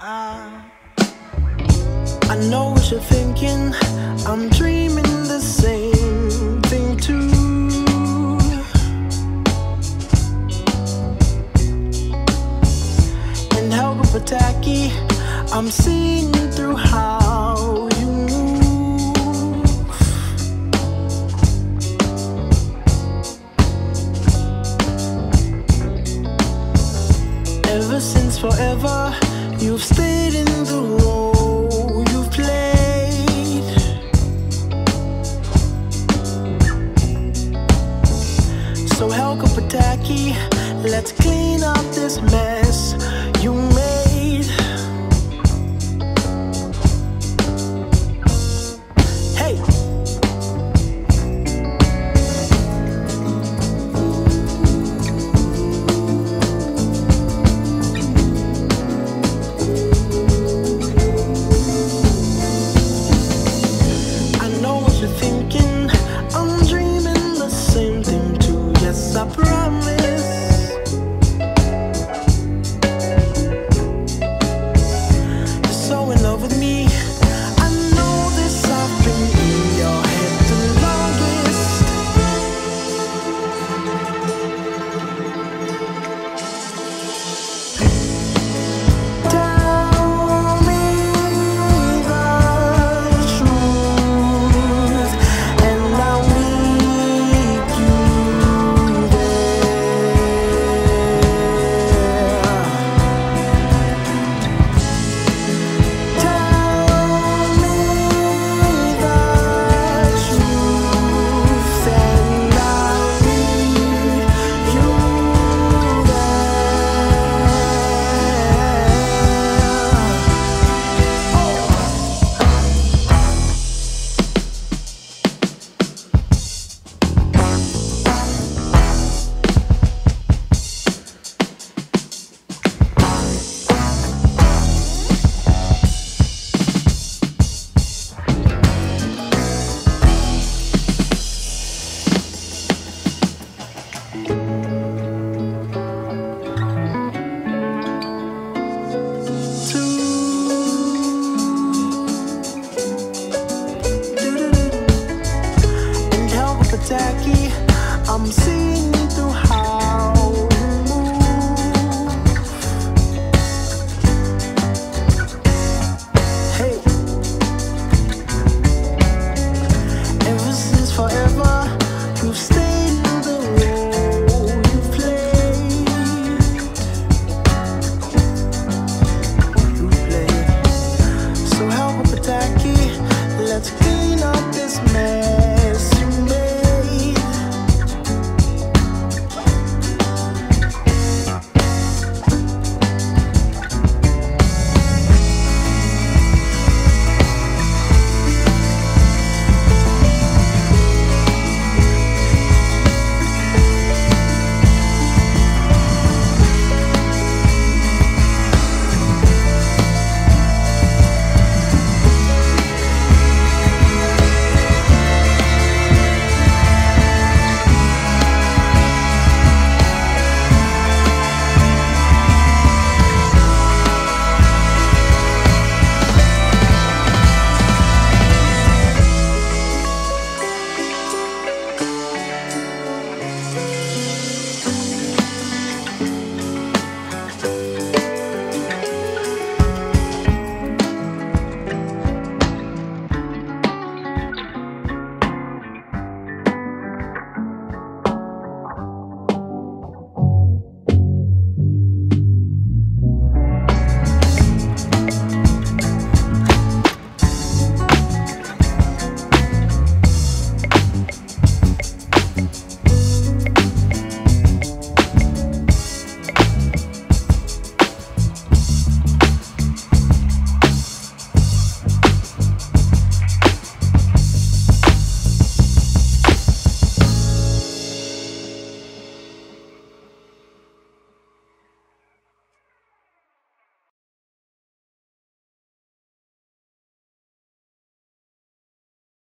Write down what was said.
I, know what you're thinking. I'm dreaming the same thing too. And Helga Pataki, I'm seeing through how you move. Ever since forever, you've stayed in the role you've played. So Helga Pataki, let's clean up this mess you.